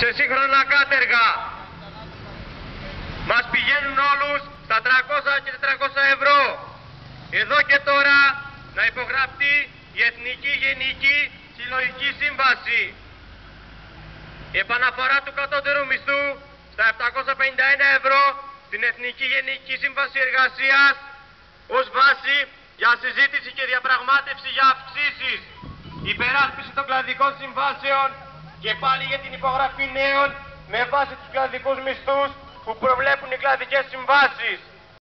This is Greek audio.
σε σύγχρονα κάτεργα. Μας πηγαίνουν όλους στα 300 και 400 ευρώ. Εδώ και τώρα να υπογραφτεί η Εθνική Γενική Συλλογική Σύμβαση. Η επαναφορά του κατώτερου μισθού στα 751 ευρώ στην Εθνική Γενική Σύμβαση Εργασίας ως βάση για συζήτηση και διαπραγμάτευση για αυξήσεις. Υπεράσπιση των κλαδικών συμβάσεων και πάλι για την υπογραφή νέων με βάση τους κλαδικούς μισθούς που προβλέπουν οι κλαδικές συμβάσεις.